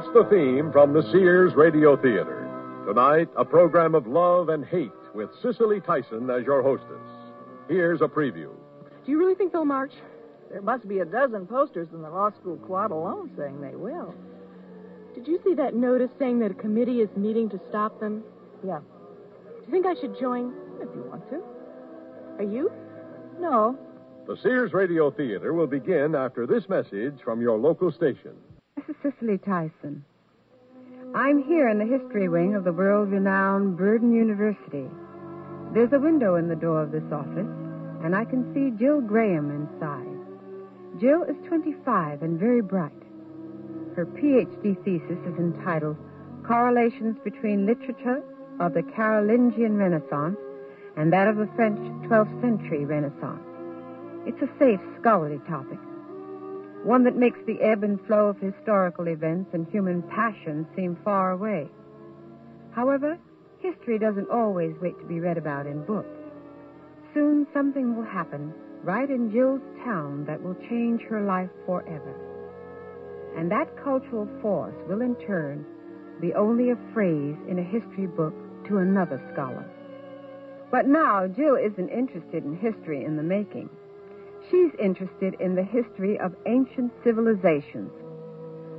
That's the theme from the Sears Radio Theater. Tonight, a program of love and hate with Cicely Tyson as your hostess. Here's a preview. Do you really think they'll march? There must be a dozen posters in the law school quad alone saying they will. Did you see that notice saying that a committee is meeting to stop them? Yeah, Do you think I should join? if you want to. Are you? No. The Sears Radio Theater will begin after this message from your local station. This is Cicely Tyson. I'm here in the history wing of the world renowned Burden University. There's a window in the door of this office, and I can see Jill Graham inside. Jill is 25 and very bright. Her PhD thesis is entitled Correlations Between Literature of the Carolingian Renaissance and that of the French 12th century Renaissance. It's a safe, scholarly topic, one that makes the ebb and flow of historical events and human passions seem far away. However, history doesn't always wait to be read about in books. Soon something will happen right in Jill's town that will change her life forever. And that cultural force will in turn be only a phrase in a history book to another scholar. But now Jill isn't interested in history in the making. She's interested in the history of ancient civilizations.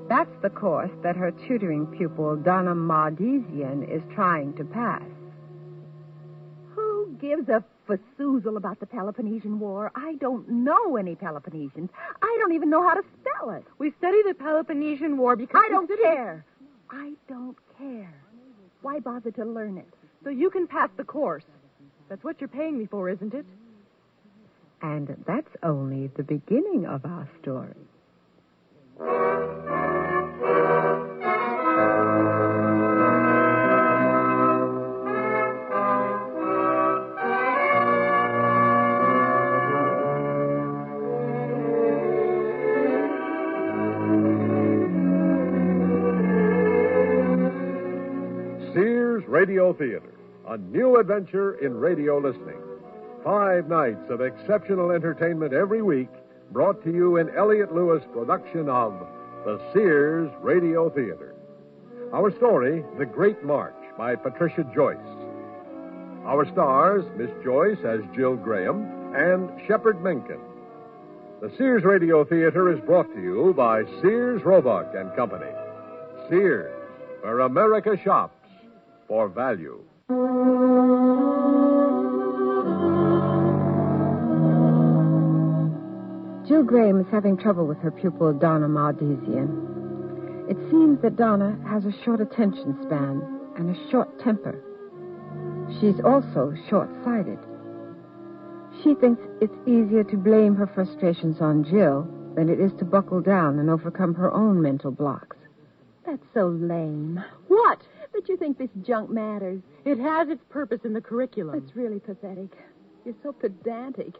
That's the course that her tutoring pupil, Donna Mardesian, is trying to pass. Who gives a fasoozle about the Peloponnesian War? I don't know any Peloponnesians. I don't even know how to spell it. We study the Peloponnesian War because I don't consider- care. I don't care. Why bother to learn it? So you can pass the course. That's what you're paying me for, isn't it? And that's only the beginning of our story. Sears Radio Theater, a new adventure in radio listening. Five nights of exceptional entertainment every week, brought to you in Elliott Lewis production of the Sears Radio Theater. Our story, The Great March by Patricia Joyce. Our stars, Miss Joyce as Jill Graham and Shepard Menken. The Sears Radio Theater is brought to you by Sears Roebuck and Company. Sears, where America shops for value. Jill Graham is having trouble with her pupil, Donna Mardesian. It seems that Donna has a short attention span and a short temper. She's also short sighted. She thinks it's easier to blame her frustrations on Jill than it is to buckle down and overcome her own mental blocks. That's so lame. What? That you think this junk matters. It has its purpose in the curriculum. It's really pathetic. You're so pedantic.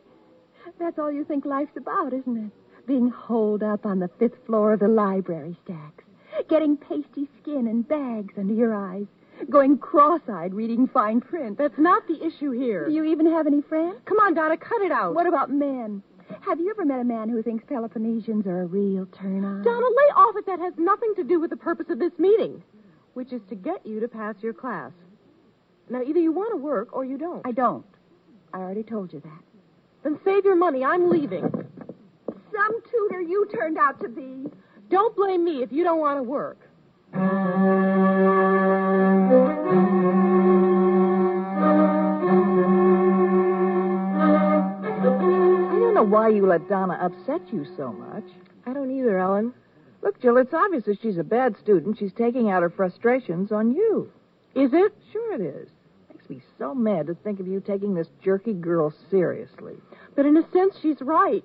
That's all you think life's about, isn't it? Being holed up on the fifth floor of the library stacks, getting pasty skin and bags under your eyes, going cross-eyed reading fine print. That's not the issue here. Do you even have any friends? Come on, Donna, cut it out. What about men? Have you ever met a man who thinks Peloponnesians are a real turn-on? Donna, lay off it. That has nothing to do with the purpose of this meeting, which is to get you to pass your class. Now, either you want to work or you don't. I don't. I already told you that. Then save your money. I'm leaving. Some tutor you turned out to be. Don't blame me if you don't want to work. I don't know why you let Donna upset you so much. I don't either, Ellen. Look, Jill, it's obvious that she's a bad student. She's taking out her frustrations on you. Is it? Sure it is. Me so mad to think of you taking this jerky girl seriously. But in a sense, she's right.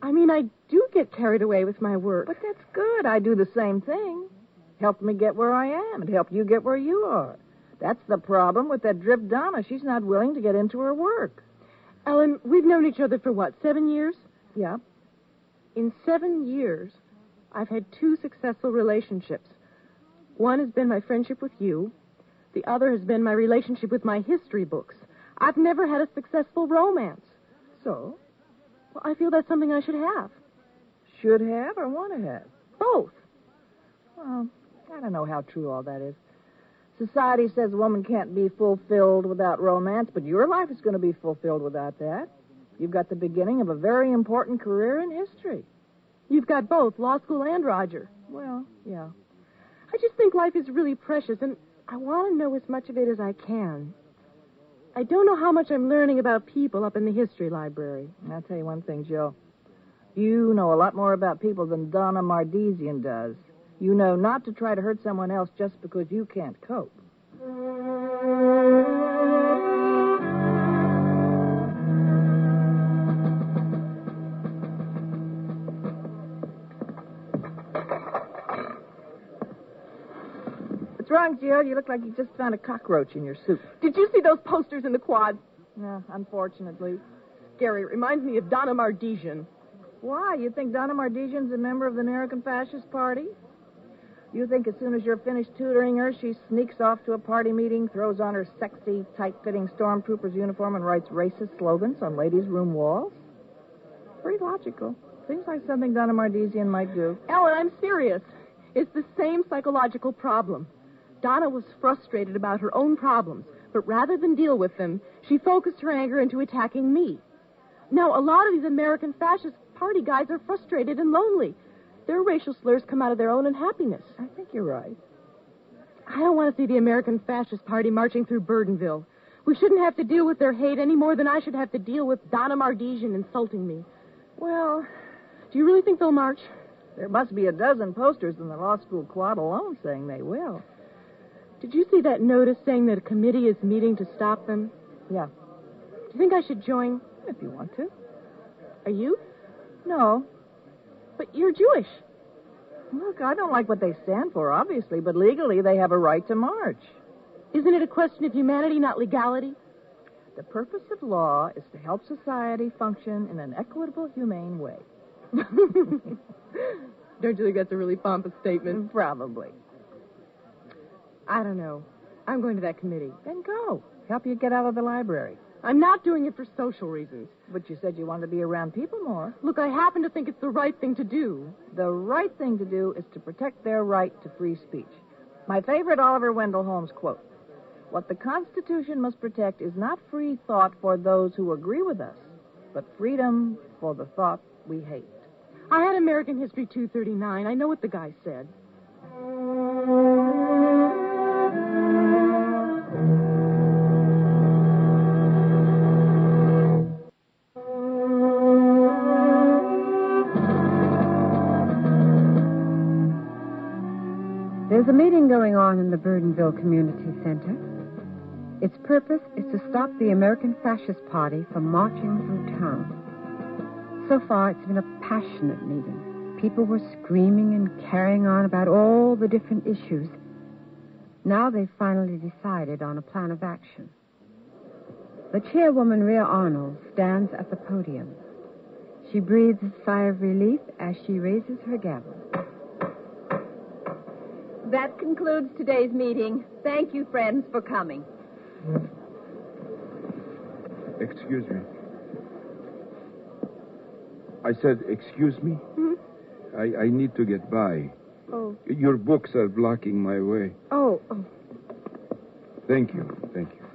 I mean, I do get carried away with my work. But that's good. I do the same thing. Helped me get where I am. It helped you get where you are. That's the problem with that drip Donna. She's not willing to get into her work. Ellen, we've known each other for what, seven years? Yeah. In seven years, I've had two successful relationships. One has been my friendship with you. The other has been my relationship with my history books. I've never had a successful romance. So, Well, I feel that's something I should have. should have or want to have? Both. Well, I don't know how true all that is. Society says a woman can't be fulfilled without romance, but your life is going to be fulfilled without that. You've got the beginning of a very important career in history. You've got both, law school and Roger. Well, yeah. I just think life is really precious, and I want to know as much of it as I can. I don't know how much I'm learning about people up in the history library. I'll tell you one thing, Jill. You know a lot more about people than Donna Mardesian does. You know not to try to hurt someone else just because you can't cope. Jill? You look like you just found a cockroach in your soup. Did you see those posters in the quad? No, unfortunately. Gary, it reminds me of Donna Mardesian. Why? You think Donna Mardesian's a member of the American Fascist Party? You think as soon as you're finished tutoring her, she sneaks off to a party meeting, throws on her sexy, tight-fitting stormtrooper's uniform, and writes racist slogans on ladies' room walls? Pretty logical. Seems like something Donna Mardesian might do. Ellen, I'm serious. It's the same psychological problem. Donna was frustrated about her own problems, but rather than deal with them, she focused her anger into attacking me. Now, a lot of these American fascist party guys are frustrated and lonely. Their racial slurs come out of their own unhappiness. I think you're right. I don't want to see the American Fascist Party marching through Burdenville. We shouldn't have to deal with their hate any more than I should have to deal with Donna Mardesian insulting me. Well, Do you really think they'll march? there must be a dozen posters in the law school quad alone saying they will. Did you see that notice saying that a committee is meeting to stop them? Yeah, Do you think I should join? if you want to. Are you? No. But you're Jewish. Look, I don't like what they stand for, obviously, but legally they have a right to march. Isn't it a question of humanity, not legality? The purpose of law is to help society function in an equitable, humane way. Don't you think that's a really pompous statement? Probably. I don't know. I'm going to that committee. Then go. Help you get out of the library. I'm not doing it for social reasons. But you said you wanted to be around people more. Look, I happen to think it's the right thing to do. The right thing to do is to protect their right to free speech. My favorite Oliver Wendell Holmes quote What the Constitution must protect is not free thought for those who agree with us, but freedom for the thought we hate. I had American History 239. I know what the guy said. Going on in the Burdenville Community Center. Its purpose is to stop the American Fascist Party from marching through town. So far, it's been a passionate meeting. People were screaming and carrying on about all the different issues. Now they've finally decided on a plan of action. The chairwoman, Rhea Arnold, stands at the podium. She breathes a sigh of relief as she raises her gavel. That concludes today's meeting. Thank you, friends, for coming. Excuse me. I said, excuse me? Hmm? I, I need to get by. Oh. Your books are blocking my way. Oh, oh. Thank you. Thank you.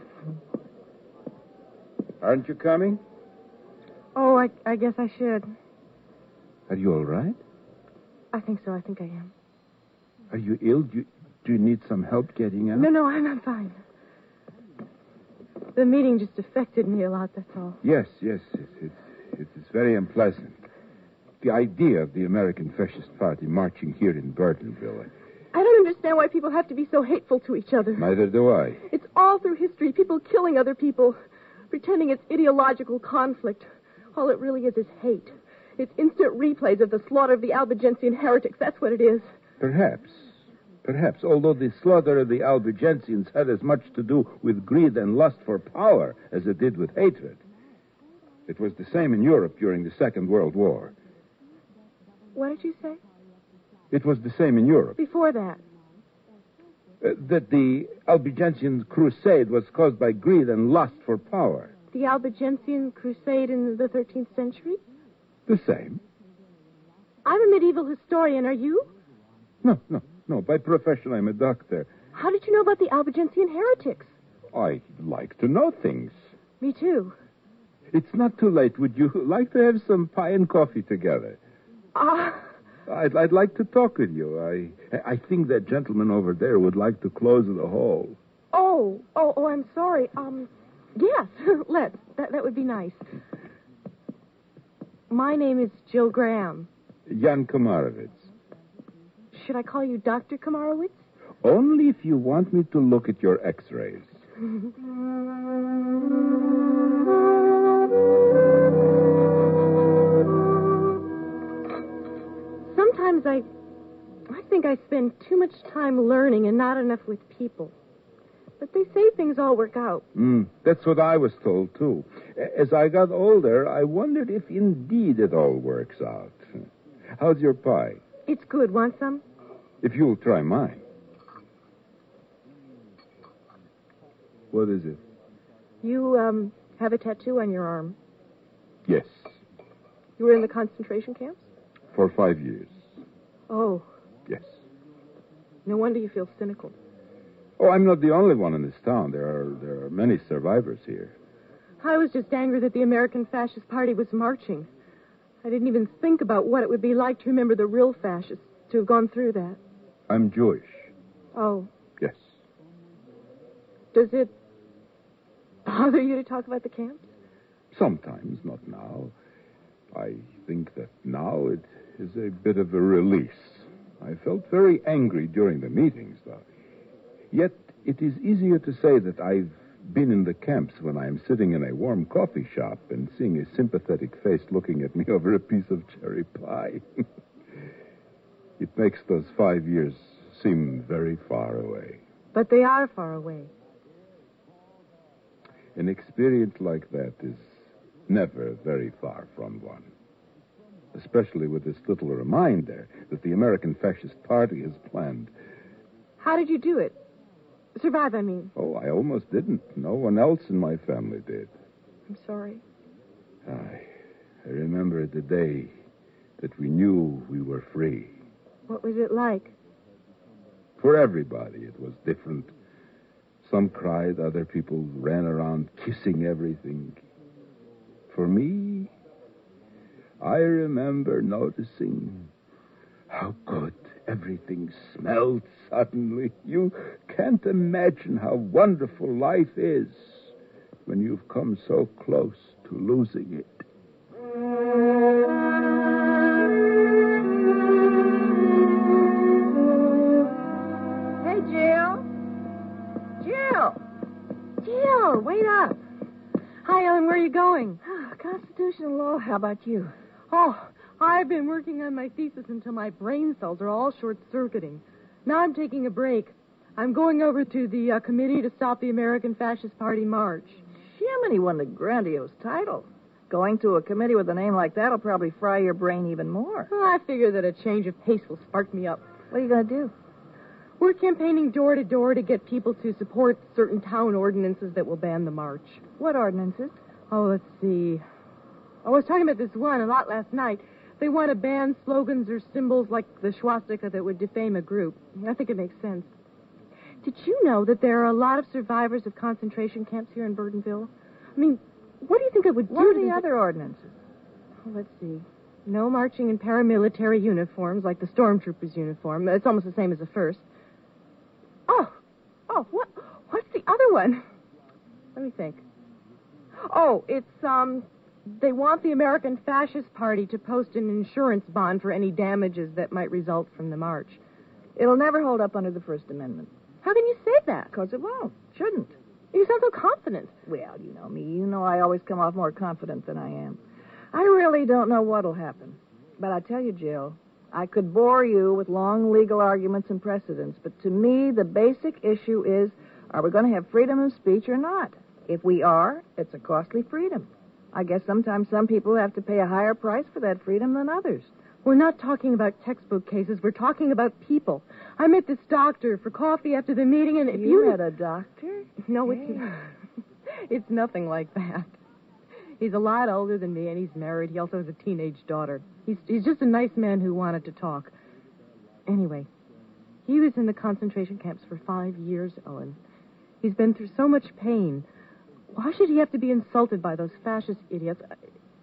Aren't you coming? Oh, I, I guess I should. Are you all right? I think so. I think I am. Are you ill? Do you, do you need some help getting out? No, no, I'm, I'm fine. The meeting just affected me a lot, that's all. Yes, yes. It, it, it is very unpleasant. The idea of the American Fascist Party marching here in Burdenville. I don't understand why people have to be so hateful to each other. Neither do I. It's all through history. People killing other people, pretending it's ideological conflict. All it really is is hate. It's instant replays of the slaughter of the Albigensian heretics. That's what it is. Perhaps. Perhaps, although the slaughter of the Albigensians had as much to do with greed and lust for power as it did with hatred. It was the same in Europe during the Second World War. What did you say? It was the same in Europe. Before that. Uh, that the Albigensian crusade was caused by greed and lust for power. The Albigensian crusade in the 13th century? The same. I'm a medieval historian. Are you? No, no. No, by profession, I'm a doctor. How did you know about the Albigensian heretics? I like to know things. Me too. It's not too late. Would you like to have some pie and coffee together? Ah, I'd, I'd like to talk with you. I, I think that gentleman over there would like to close the hole. oh, oh, oh, I'm sorry. Um, yes, let's. That, that would be nice. My name is Jill Graham. Jan Komarovitz. Should I call you Dr. Kamarowitz? Only if you want me to look at your x-rays. Sometimes I I think I spend too much time learning and not enough with people. But they say things all work out. Mm, that's what I was told, too. As I got older, I wondered if indeed it all works out. How's your pie? It's good. Want some? If you'll try mine. What is it? You um have a tattoo on your arm. Yes, You were in the concentration camps? for five years. Oh, Yes. no wonder you feel cynical. Oh, I'm not the only one in this town. There are there are many survivors here. I was just angry that the American Fascist Party was marching. I didn't even think about what it would be like to remember the real fascists to have gone through that. I'm Jewish. Oh, Yes. does it bother you to talk about the camps? Sometimes, not now. I think that now it is a bit of a release. I felt very angry during the meetings, though. Yet it is easier to say that I've been in the camps when I am sitting in a warm coffee shop and seeing a sympathetic face looking at me over a piece of cherry pie. it makes those five years seem very far away. But they are far away. An experience like that is never very far from one. Especially with this little reminder that the American Fascist Party has planned. How did you do it? Survive, I mean. Oh, I almost didn't. No one else in my family did. I'm sorry. I, I remember the day that we knew we were free. What was it like? For everybody, it was different. Some cried, other people ran around kissing everything. For me, I remember noticing how good everything smelled suddenly. You can't imagine how wonderful life is when you've come so close to losing it. You going? Constitutional law. How about you? Oh, I've been working on my thesis until my brain cells are all short circuiting. Now I'm taking a break. I'm going over to the uh, committee to stop the American Fascist Party march. Jiminy won the grandiose title. Going to a committee with a name like that'll probably fry your brain even more. Well, I figure that a change of pace will spark me up. What are you going to do? We're campaigning door to door to get people to support certain town ordinances that will ban the march. What ordinances? Oh, let's see. Oh, I was talking about this one a lot last night. They want to ban slogans or symbols like the swastika that would defame a group. I think it makes sense. Did you know that there are a lot of survivors of concentration camps here in Burdenville? I mean, what do you think it would do What are to the other ordinances? Oh, let's see. No marching in paramilitary uniforms like the stormtroopers' uniform. It's almost the same as the first. Oh, oh, what? What's the other one? Let me think. Oh, it's um. They want the American Fascist Party to post an insurance bond for any damages that might result from the march. It'll never hold up under the First Amendment. How can you say that? Because it won't. Shouldn't. You sound so confident. Well, you know me. You know I always come off more confident than I am. I really don't know what'll happen. But I tell you, Jill, I could bore you with long legal arguments and precedents, but to me, the basic issue is are we going to have freedom of speech or not? If we are, it's a costly freedom. I guess sometimes some people have to pay a higher price for that freedom than others. We're not talking about textbook cases. We're talking about people. I met this doctor for coffee after the meeting, and if you you had a doctor? No, it's it's nothing like that. He's a lot older than me, and he's married. He also has a teenage daughter. He's he's just a nice man who wanted to talk. Anyway, He was in the concentration camps for five years, Owen. He's been through so much pain. Why should he have to be insulted by those fascist idiots?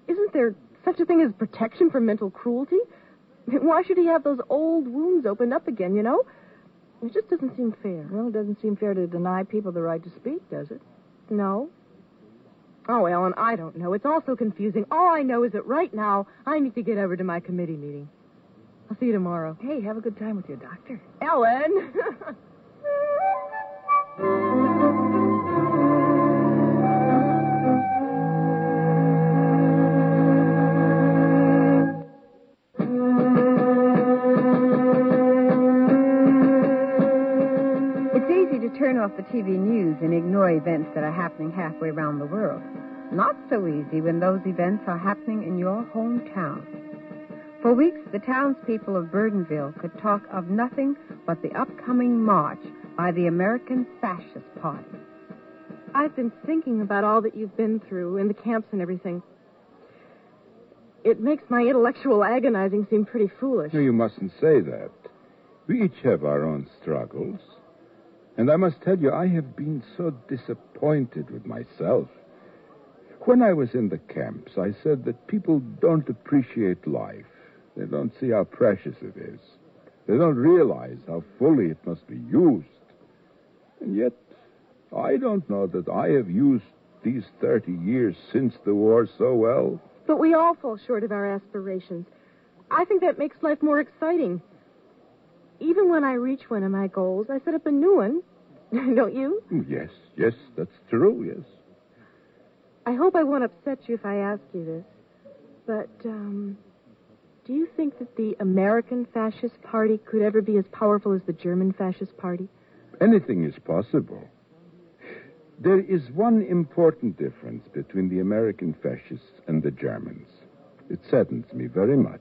Isn't there such a thing as protection from mental cruelty? Why should he have those old wounds opened up again, you know? It just doesn't seem fair. Well, it doesn't seem fair to deny people the right to speak, does it? No. Oh, Ellen, I don't know. It's all so confusing. All I know is that right now I need to get over to my committee meeting. I'll see you tomorrow. Hey, have a good time with your doctor. Ellen! off the TV news and ignore events that are happening halfway around the world. Not so easy when those events are happening in your hometown. For weeks, the townspeople of Burdenville could talk of nothing but the upcoming march by the American Fascist Party. I've been thinking about all that you've been through in the camps and everything. It makes my intellectual agonizing seem pretty foolish. No, you mustn't say that. We each have our own struggles. And I must tell you, I have been so disappointed with myself. When I was in the camps, I said that people don't appreciate life. They don't see how precious it is. They don't realize how fully it must be used. And yet, I don't know that I have used these 30 years since the war so well. But we all fall short of our aspirations. I think that makes life more exciting. Even when I reach one of my goals, I set up a new one. Don't you? Yes, yes, that's true, yes. I hope I won't upset you if I ask you this. But, um, do you think that the American Fascist Party could ever be as powerful as the German Fascist Party? Anything is possible. There is one important difference between the American fascists and the Germans. It saddens me very much.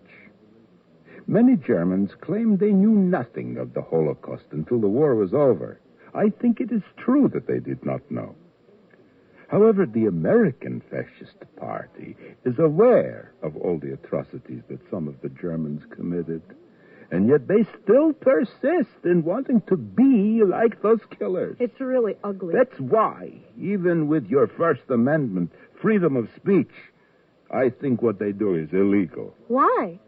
Many Germans claim they knew nothing of the Holocaust until the war was over. I think it is true that they did not know. However, the American Fascist Party is aware of all the atrocities that some of the Germans committed. And yet they still persist in wanting to be like those killers. It's really ugly. That's why, even with your First Amendment, freedom of speech, I think what they do is illegal. Why?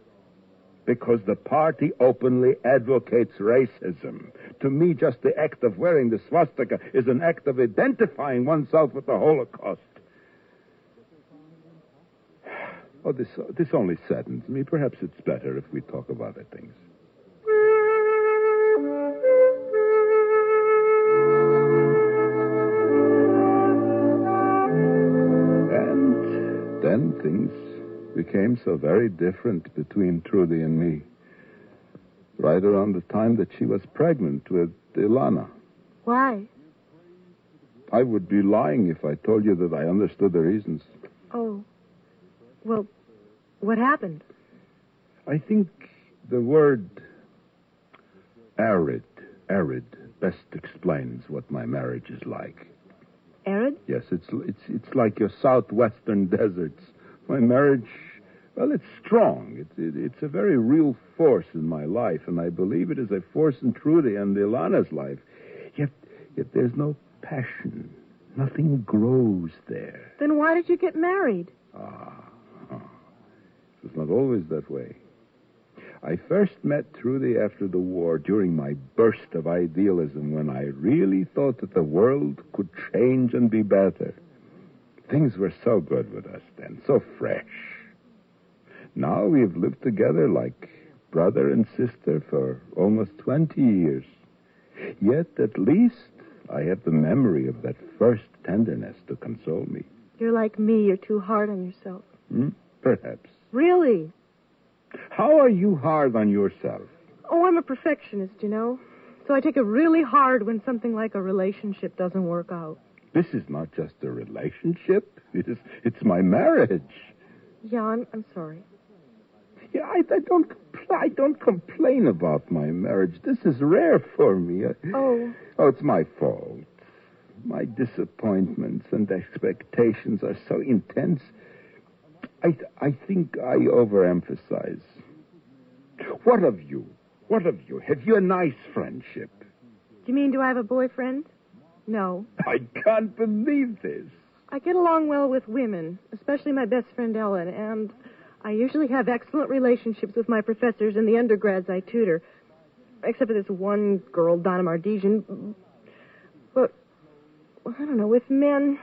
Because the party openly advocates racism. To me, just the act of wearing the swastika is an act of identifying oneself with the Holocaust. Oh, this, this only saddens me. Perhaps it's better if we talk of other things. And then things became so very different between Trudy and me. Right around the time that she was pregnant with Ilana. Why? I would be lying if I told you that I understood the reasons. Oh. Well, what happened? I think the word arid, arid, best explains what my marriage is like. Arid? Yes, it's it's it's like your southwestern deserts. My marriage, well, it's strong. It's it, it's a very real force in my life, and I believe it is a force in Trudy and Ilana's life. Yet, yet there's no passion. Nothing grows there. Then why did you get married? Ah, ah. it was not always that way. I first met Trudy after the war during my burst of idealism when I really thought that the world could change and be better. Things were so good with us then, so fresh. Now we've lived together like brother and sister for almost 20 years. Yet at least I have the memory of that first tenderness to console me. You're like me. You're too hard on yourself. Hmm? Perhaps. Really? How are you hard on yourself? Oh, I'm a perfectionist, you know. So I take it really hard when something like a relationship doesn't work out. This is not just a relationship. It is, it's my marriage. Yeah, I'm, I'm sorry. Yeah, I, I don't, compl- I don't complain about my marriage. This is rare for me. I- Oh. oh, it's my fault. My disappointments and expectations are so intense. I I think I overemphasize. What of you? What of you? Have you a nice friendship? Do you mean, do I have a boyfriend? No. I can't believe this. I get along well with women, especially my best friend Ellen, and I usually have excellent relationships with my professors and the undergrads I tutor. Except for this one girl, Donna Mardesian. But, I don't know, with men,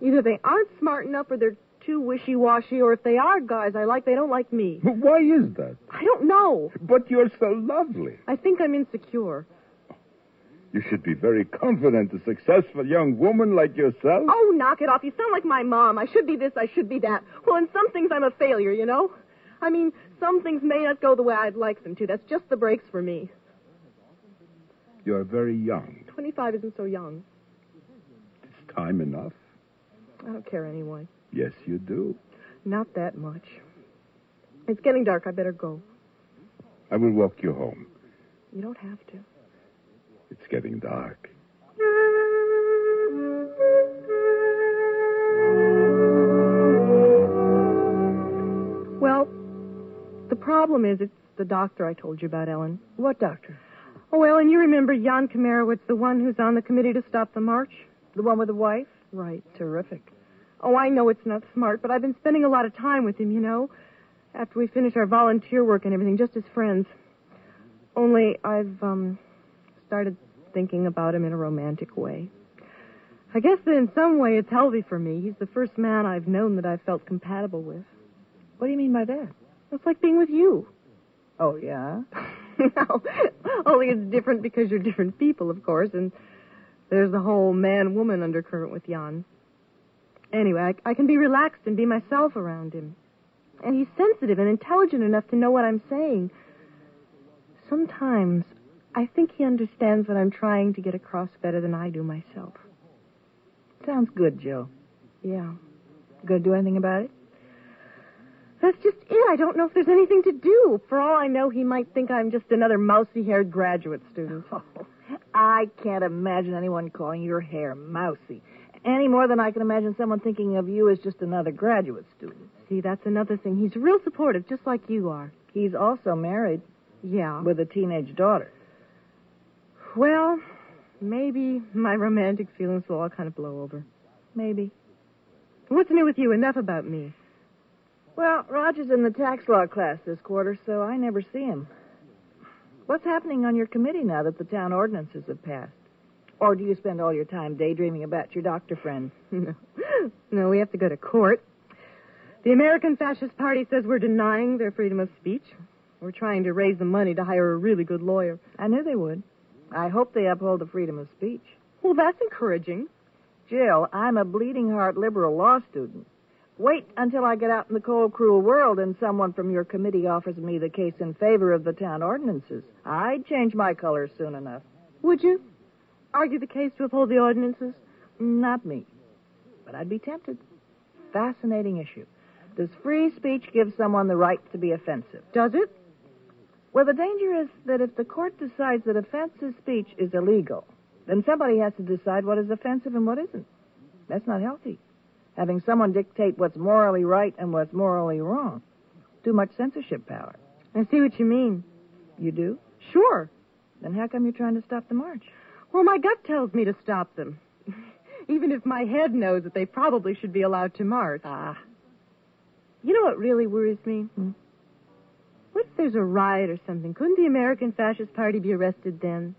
either they aren't smart enough or they're too wishy-washy, or if they are guys I like, they don't like me. But Why is that? I don't know. But you're so lovely. I think I'm insecure. You should be very confident, a successful young woman like yourself. Oh, knock it off. You sound like my mom. I should be this, I should be that. Well, in some things, I'm a failure, you know? I mean, some things may not go the way I'd like them to. That's just the breaks for me. You're very young. 25 isn't so young. It's time enough? I don't care anyway. Yes, you do. Not that much. It's getting dark. I better go. I will walk you home. You don't have to. It's getting dark. Well, the problem is it's the doctor I told you about, Ellen. What doctor? Oh, Ellen, you remember Jan Kamerowitz, the one who's on the committee to stop the march? The one with the wife? Right. Terrific. Oh, I know it's not smart, but I've been spending a lot of time with him, you know, after we finish our volunteer work and everything, just as friends. Only I've, um, started thinking about him in a romantic way. I guess that in some way it's healthy for me. He's the first man I've known that I've felt compatible with. What do you mean by that? It's like being with you. Oh, yeah? no, only it's different because you're different people, of course, and there's the whole man-woman undercurrent with Jan. Anyway, I, I can be relaxed and be myself around him. And he's sensitive and intelligent enough to know what I'm saying. Sometimes I think he understands what I'm trying to get across better than I do myself. Sounds good, Joe. Yeah. Gonna do anything about it? That's just it. I don't know if there's anything to do. For all I know, he might think I'm just another mousy haired graduate student. Oh, I can't imagine anyone calling your hair mousy. Any more than I can imagine someone thinking of you as just another graduate student. See, that's another thing. He's real supportive, just like you are. He's also married Yeah. with a teenage daughter. Well, maybe my romantic feelings will all kind of blow over. Maybe. What's new with you? Enough about me. Well, Roger's in the tax law class this quarter, so I never see him. What's happening on your committee now that the town ordinances have passed? Or do you spend all your time daydreaming about your doctor friend? No. No, we have to go to court. The American Fascist Party says we're denying their freedom of speech. We're trying to raise the money to hire a really good lawyer. I knew they would. I hope they uphold the freedom of speech. Well, that's encouraging. Jill, I'm a bleeding heart liberal law student. Wait until I get out in the cold, cruel world and someone from your committee offers me the case in favor of the town ordinances. I'd change my colors soon enough. Would you? Argue the case to uphold the ordinances? Not me. But I'd be tempted. Fascinating issue. Does free speech give someone the right to be offensive? Does it? Well, the danger is that if the court decides that offensive speech is illegal, then somebody has to decide what is offensive and what isn't. That's not healthy. Having someone dictate what's morally right and what's morally wrong. Too much censorship power. I see what you mean. You do? Sure. Then how come you're trying to stop the march? Well, my gut tells me to stop them. Even if my head knows that they probably should be allowed to march. Ah. You know what really worries me? Hmm? What if there's a riot or something? Couldn't the American Fascist Party be arrested then?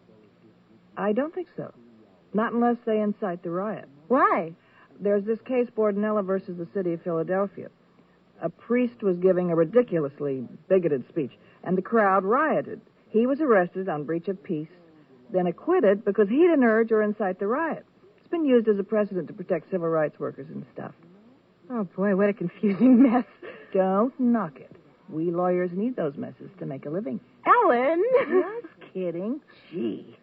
I don't think so. Not unless they incite the riot. Why? There's this case, Bordenella versus the city of Philadelphia. A priest was giving a ridiculously bigoted speech, and the crowd rioted. He was arrested on breach of peace, then acquitted because he didn't urge or incite the riot. It's been used as a precedent to protect civil rights workers and stuff. Oh, boy, what a confusing mess. Don't knock it. We lawyers need those messes to make a living. Ellen! Just kidding. Gee.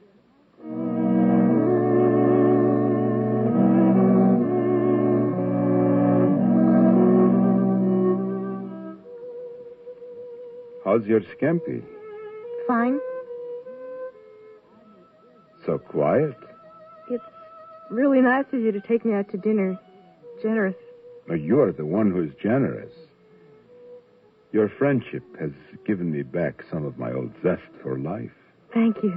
How's your scampi? Fine. So quiet. It's really nice of you to take me out to dinner. Generous. But you're the one who's generous. Your friendship has given me back some of my old zest for life. Thank you.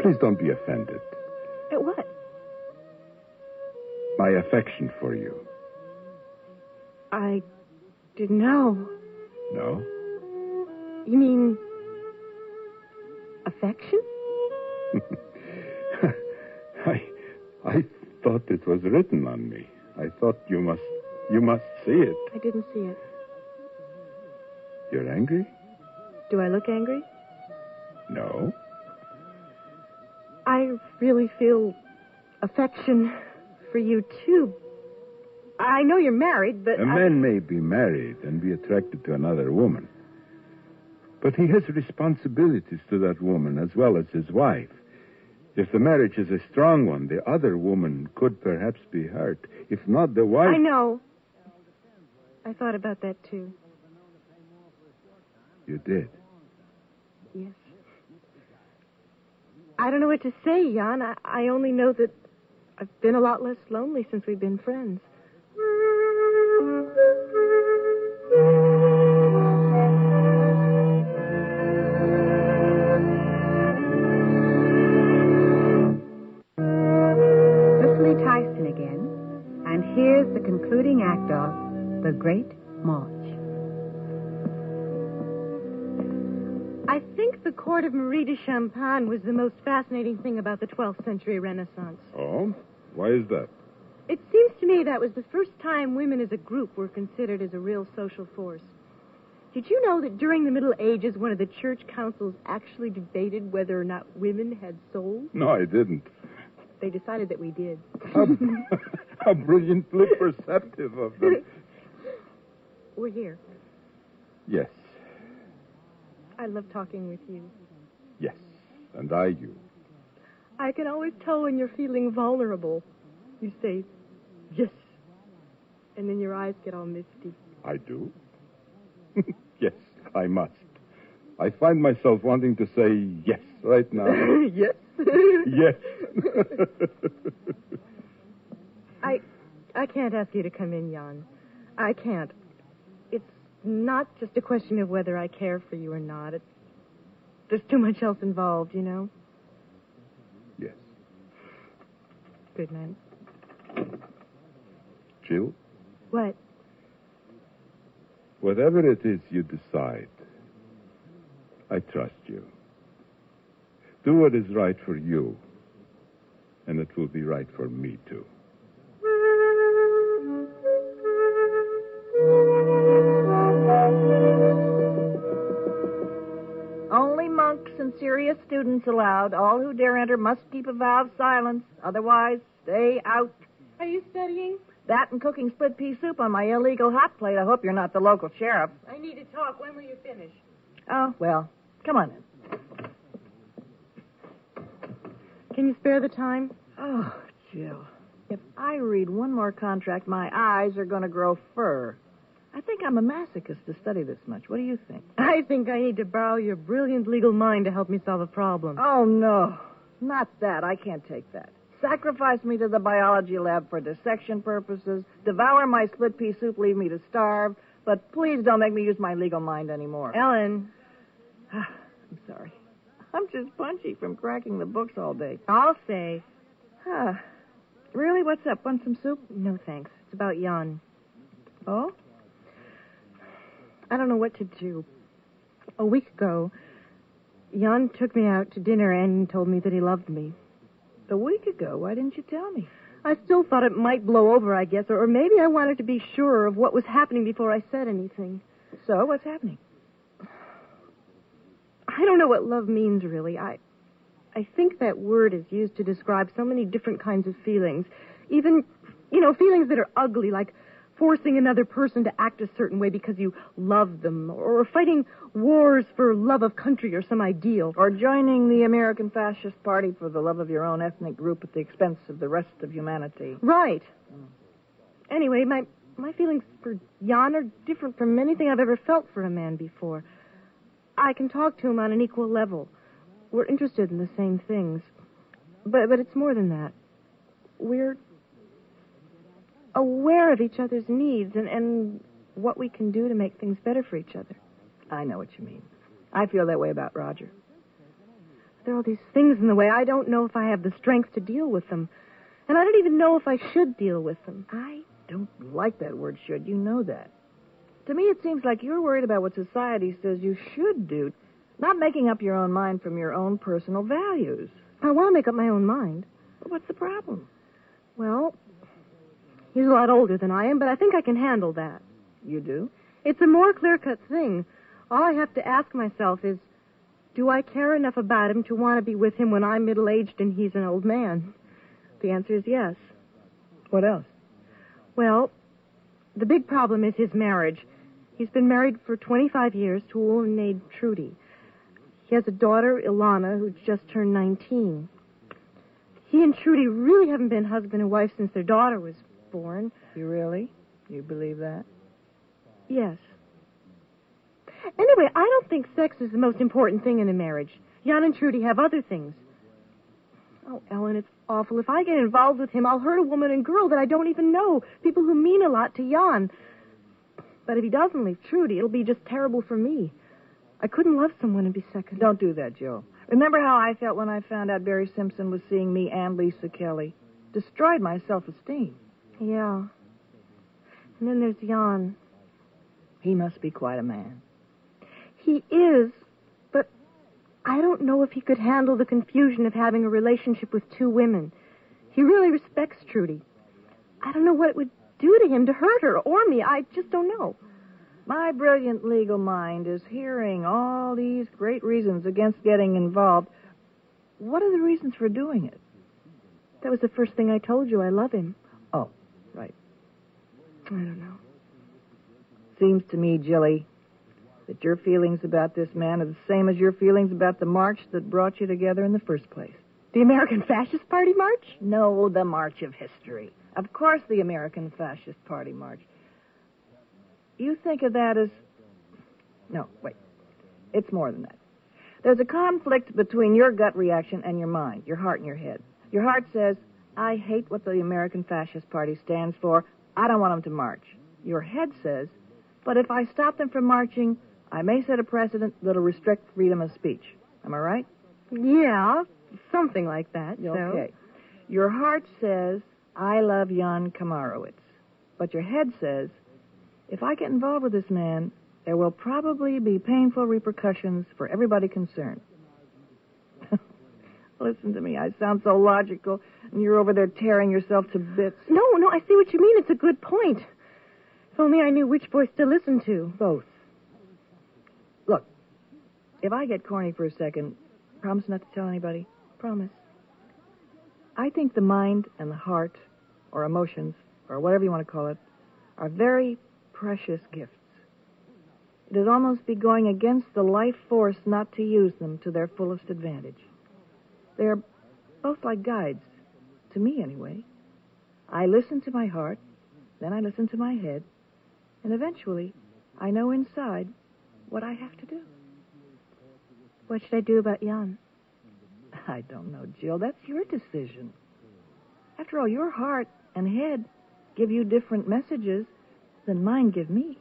Please don't be offended. At what? My affection for you. I didn't know. No? You mean affection? I I thought it was written on me. I thought you must you must see it. I didn't see it. You're angry? Do I look angry? No. I really feel affection for you, too. I know you're married, but. A I- man may be married and be attracted to another woman. But he has responsibilities to that woman as well as his wife. If the marriage is a strong one, the other woman could perhaps be hurt. If not, the wife. I know. I thought about that, too. You did. Yes. I don't know what to say, Jan. I, I only know that I've been a lot less lonely since we've been friends. Court of Marie de Champagne was the most fascinating thing about the 12th century Renaissance. Oh? Why is that? It seems to me that was the first time women as a group were considered as a real social force. Did you know that during the Middle Ages, one of the church councils actually debated whether or not women had souls? No, I didn't. They decided that we did. How, how brilliantly perceptive of them. We're here. Yes, I love talking with you. Yes. And I you. I can always tell when you're feeling vulnerable. You say, yes. And then your eyes get all misty. I do. yes, I must. I find myself wanting to say yes right now. yes. yes. I I can't ask you to come in, Jan. I can't. It's not just a question of whether I care for you or not. It's there's too much else involved, you know. yes. Good night. Jill, What? whatever it is you decide, I trust you. Do what is right for you, and it will be right for me, too. Students allowed. All who dare enter must keep a vow of silence. Otherwise, stay out. Are you studying? That and cooking split pea soup on my illegal hot plate. I hope you're not the local sheriff. I need to talk. When will you finish? Oh, well, come on in. Can you spare the time? Oh, Jill. If I read one more contract, my eyes are going to grow fur. I think I'm a masochist to study this much. What do you think? I think I need to borrow your brilliant legal mind to help me solve a problem. Oh, no. Not that. I can't take that. Sacrifice me to the biology lab for dissection purposes. Devour my split pea soup, leave me to starve. But please don't make me use my legal mind anymore. Ellen, I'm sorry. I'm just punchy from cracking the books all day. I'll say. Ah, really? What's up? Want some soup? No, thanks. It's about Jan. Oh? I don't know what to do. A week ago, Jan took me out to dinner and told me that he loved me. A week ago. Why didn't you tell me? I still thought it might blow over, I guess, or, or maybe I wanted to be sure of what was happening before I said anything. So, what's happening? I don't know what love means, really. I, I think that word is used to describe so many different kinds of feelings. Even, you know, feelings that are ugly, like forcing another person to act a certain way because you love them, or fighting wars for love of country or some ideal. Or joining the American Fascist Party for the love of your own ethnic group at the expense of the rest of humanity. Right. Anyway, my my feelings for Jan are different from anything I've ever felt for a man before. I can talk to him on an equal level. We're interested in the same things. But but it's more than that. We're aware of each other's needs and, and what we can do to make things better for each other. I know what you mean. I feel that way about Roger. There are all these things in the way. I don't know if I have the strength to deal with them. And I don't even know if I should deal with them. I don't like that word should. You know that. To me, it seems like you're worried about what society says you should do, not making up your own mind from your own personal values. I want to make up my own mind. But what's the problem? Well, he's a lot older than I am, but I think I can handle that. You do? It's a more clear cut thing. All I have to ask myself is do I care enough about him to want to be with him when I'm middle aged and he's an old man? The answer is yes. What else? Well, the big problem is his marriage. He's been married for 25 years to a woman named Trudy. He has a daughter, Ilana, who's just turned 19. He and Trudy really haven't been husband and wife since their daughter was born. You really? You believe that? Yes. Anyway, I don't think sex is the most important thing in a marriage. Jan and Trudy have other things. Oh, Ellen, it's awful. If I get involved with him, I'll hurt a woman and girl that I don't even know. People who mean a lot to Jan. But if he doesn't leave Trudy, it'll be just terrible for me. I couldn't love someone and be second. Don't do that, Joe. Remember how I felt when I found out Barry Simpson was seeing me and Lisa Kelly? Destroyed my self esteem. Yeah. And then there's Jan. He must be quite a man. He is, but I don't know if he could handle the confusion of having a relationship with two women. He really respects Trudy. I don't know what it would do to him to hurt her or me. I just don't know. My brilliant legal mind is hearing all these great reasons against getting involved. What are the reasons for doing it? That was the first thing I told you. I love him. I don't know. Seems to me, Jilly, that your feelings about this man are the same as your feelings about the march that brought you together in the first place. The American Fascist Party march? No, the March of History. Of course, the American Fascist Party march. You think of that as. No, wait. It's more than that. There's a conflict between your gut reaction and your mind, your heart and your head. Your heart says, I hate what the American Fascist Party stands for. I don't want them to march. Your head says, but if I stop them from marching, I may set a precedent that'll restrict freedom of speech. Am I right? Yeah, something like that. So. Okay. Your heart says, I love Jan Kamarowitz. But your head says, if I get involved with this man, there will probably be painful repercussions for everybody concerned. Listen to me. I sound so logical, and you're over there tearing yourself to bits. No, no, I see what you mean. It's a good point. If only I knew which voice to listen to. Both. Look, if I get corny for a second, promise not to tell anybody. Promise. I think the mind and the heart, or emotions, or whatever you want to call it, are very precious gifts. It'd almost be going against the life force not to use them to their fullest advantage. They're both like guides, to me anyway. I listen to my heart, then I listen to my head, and eventually I know inside what I have to do. What should I do about Jan? I don't know, Jill. That's your decision. After all, your heart and head give you different messages than mine give me.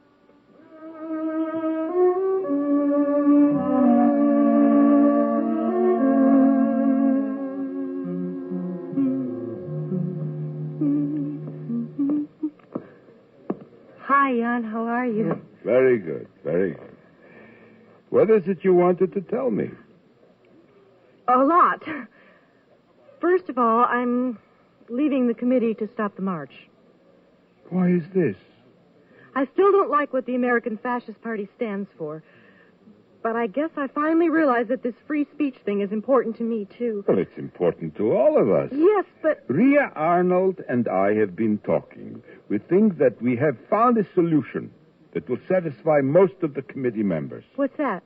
Very good, very good. What is it you wanted to tell me? A lot. First of all, I'm leaving the committee to stop the march. Why is this? I still don't like what the American Fascist Party stands for. But I guess I finally realized that this free speech thing is important to me, too. Well, it's important to all of us. Yes, but. Ria Arnold and I have been talking. We think that we have found a solution that will satisfy most of the committee members. What's that?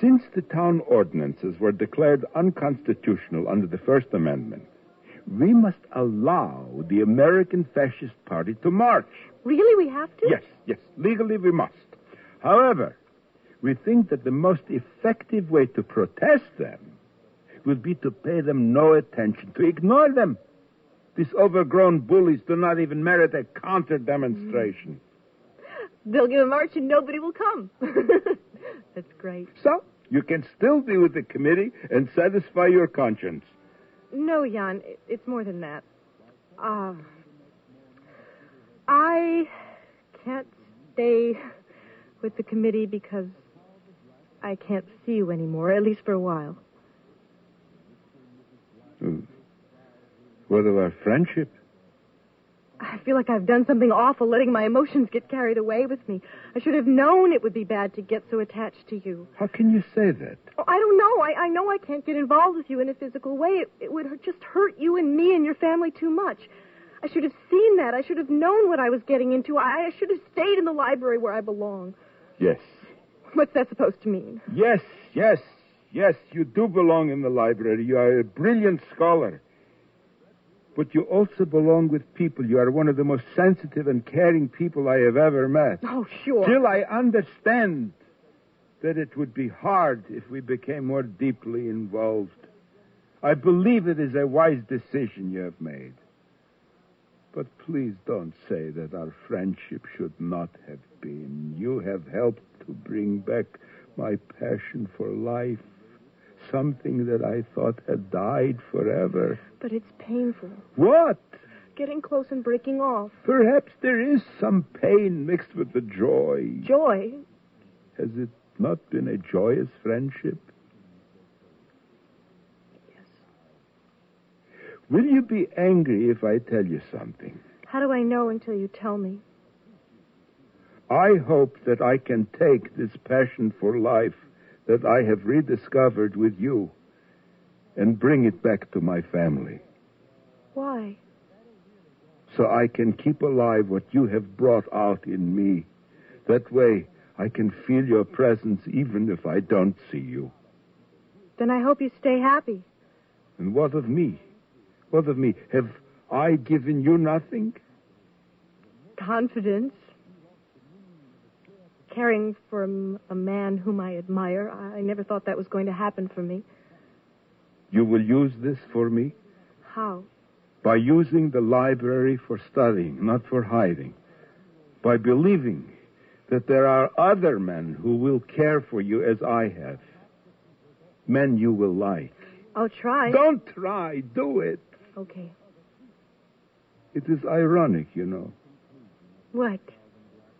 Since the town ordinances were declared unconstitutional under the First Amendment, we must allow the American Fascist Party to march. Really, we have to? Yes, yes, legally we must. However, we think that the most effective way to protest them would be to pay them no attention, to ignore them. These overgrown bullies do not even merit a counter demonstration. Mm. They'll give a march and nobody will come. That's great. So, you can still be with the committee and satisfy your conscience. No, Jan, it's more than that. Uh, I can't stay with the committee because I can't see you anymore, at least for a while. Hmm. What of our friendship? I feel like I've done something awful letting my emotions get carried away with me. I should have known it would be bad to get so attached to you. How can you say that? Oh, I don't know. I, I know I can't get involved with you in a physical way. It, it would just hurt you and me and your family too much. I should have seen that. I should have known what I was getting into. I, I should have stayed in the library where I belong. Yes. What's that supposed to mean? Yes, yes, yes, you do belong in the library. You are a brilliant scholar. But you also belong with people. You are one of the most sensitive and caring people I have ever met. Oh, sure. Still, I understand that it would be hard if we became more deeply involved. I believe it is a wise decision you have made. But please don't say that our friendship should not have been. You have helped to bring back my passion for life, something that I thought had died forever. But it's painful. What? Getting close and breaking off. Perhaps there is some pain mixed with the joy. Joy. Has it not been a joyous friendship? Yes. Will you be angry if I tell you something? How do I know until you tell me? I hope that I can take this passion for life that I have rediscovered with you and bring it back to my family Why? so I can keep alive what you have brought out in me. That way I can feel your presence even if I don't see you. Then I hope you stay happy. And what of me? What of me? Have I given you nothing? Confidence. Caring for a man whom I admire. I I never thought that was going to happen for me. You will use this for me? How? By using the library for studying, not for hiding. By believing that there are other men who will care for you as I have. Men you will like. I'll try. Don't try, do it. Okay. It is ironic, you know, What?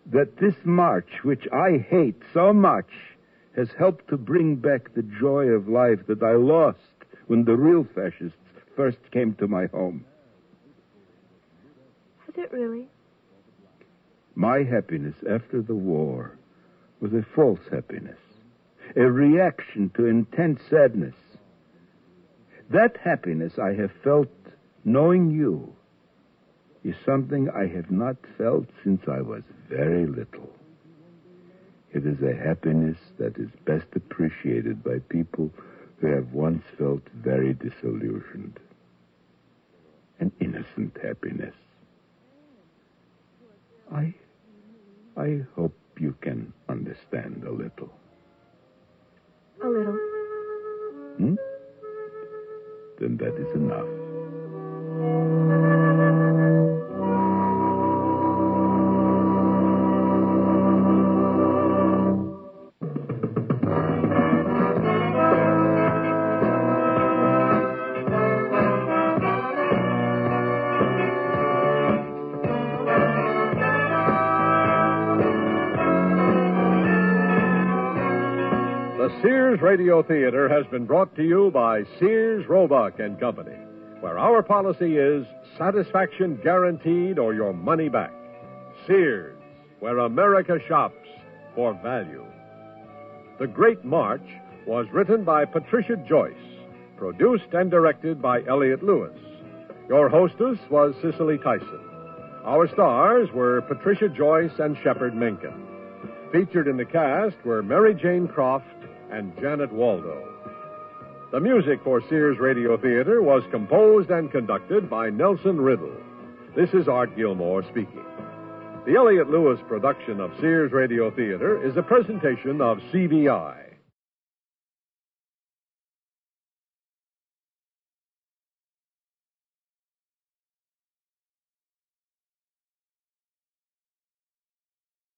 That this march, which I hate so much, has helped to bring back the joy of life that I lost when the real fascists first came to my home. Has it really? My happiness after the war was a false happiness, a reaction to intense sadness. That happiness I have felt knowing you is something I have not felt since I was very little. It is a happiness that is best appreciated by people who have once felt very disillusioned. An innocent happiness. I I hope you can understand a little. A little. Hmm? Then that is enough. Radio Theater has been brought to you by Sears Roebuck and Company, where our policy is satisfaction guaranteed or your money back. Sears, where America shops for value. The Great March was written by Patricia Joyce, produced and directed by Elliott Lewis. Your hostess was Cicely Tyson. Our stars were Patricia Joyce and Shepard Menken. Featured in the cast were Mary Jane Croft and Janet Waldo. The music for Sears Radio Theater was composed and conducted by Nelson Riddle. This is Art Gilmore speaking. The Elliott Lewis production of Sears Radio Theater is a presentation of CBI.